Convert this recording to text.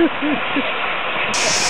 Ha ha ha!